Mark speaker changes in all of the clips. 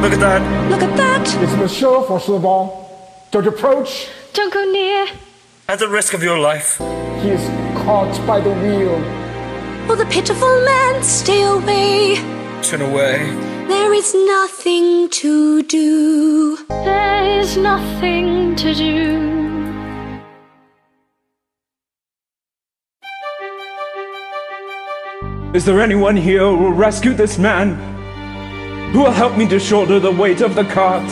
Speaker 1: Look at that.
Speaker 2: Look at that.
Speaker 3: It's Monsieur Fauchelevent. Don't approach.
Speaker 2: Don't go near.
Speaker 1: At the risk of your life.
Speaker 3: He is caught by the wheel.
Speaker 2: Will the pitiful man, stay away.
Speaker 1: Turn away.
Speaker 2: There is nothing to do. There is nothing to do.
Speaker 4: Is there anyone here who will rescue this man? Who will help me to shoulder the weight of the cart?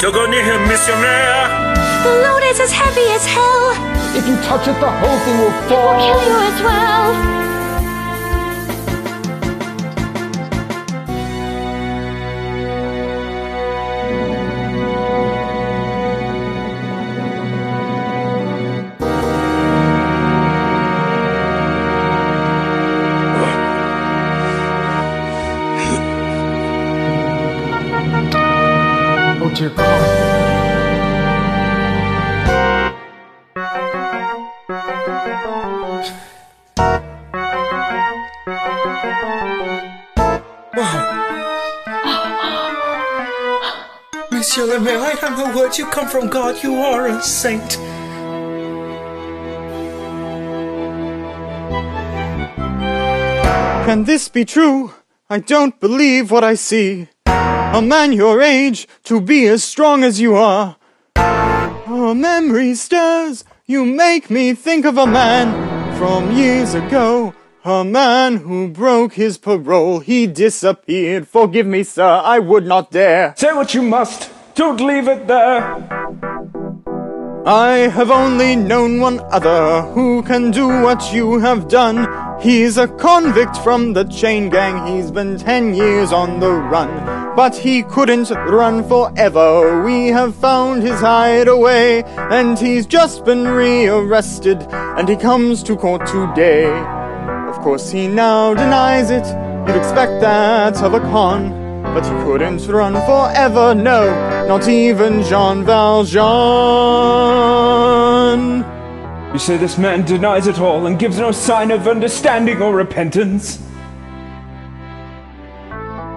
Speaker 1: Don't go near him, Monsieur le Maire.
Speaker 2: The load is as heavy as hell.
Speaker 3: If you touch it, the whole thing will fall.
Speaker 2: It
Speaker 3: fall.
Speaker 2: will kill you as well.
Speaker 3: Dear God.
Speaker 1: Monsieur le Maire, I have no words. You come from God. You are a saint.
Speaker 5: Can this be true? I don't believe what I see. A man your age, to be as strong as you are. A memory stirs, you make me think of a man from years ago. A man who broke his parole, he disappeared. Forgive me, sir, I would not dare.
Speaker 4: Say what you must. Don't leave it there.
Speaker 5: I have only known one other who can do what you have done. He's a convict from the chain gang, he's been ten years on the run. But he couldn't run forever, we have found his hideaway. And he's just been rearrested, and he comes to court today. Of course, he now denies it, you'd expect that of a con. But he couldn't run forever, no, not even Jean Valjean.
Speaker 4: You say this man denies it all and gives no sign of understanding or repentance.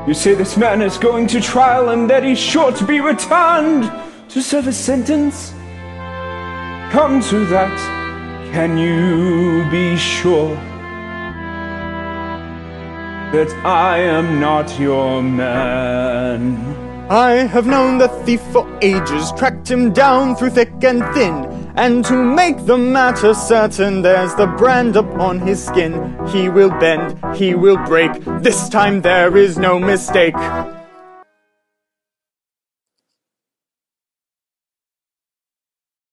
Speaker 4: You say this man is going to trial and that he's sure to be returned to serve a sentence. Come to that, can you be sure that I am not your man?
Speaker 5: I have known the thief for ages, tracked him down through thick and thin. And to make the matter certain, there's the brand upon his skin. He will bend, he will break, this time there is no mistake.